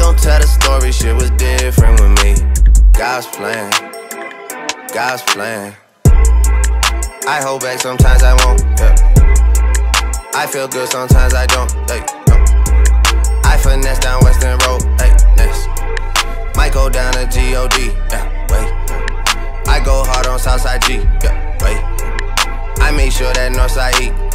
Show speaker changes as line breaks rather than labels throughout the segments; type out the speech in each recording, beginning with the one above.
Gon' tell the story, shit was different with me. God's plan, God's plan. I hold back, sometimes I won't. Yeah. I feel good, sometimes I don't. Hey, no. I finesse down Weston Road. Hey, next. Might go down to God. Yeah, wait. I go hard on Southside G. Yeah, wait. I make sure that Northside eat.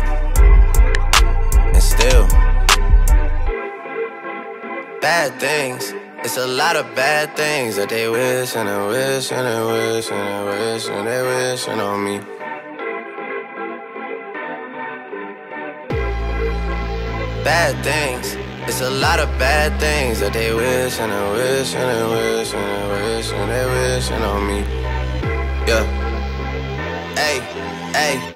Bad things. It's a lot of bad things that they wish and they wish and they wish and they wish and they wishing on me. bad things. It's a lot of bad things that they wish and they wish and they wish and they wish and they wishing on me. Yeah. Hey, hey.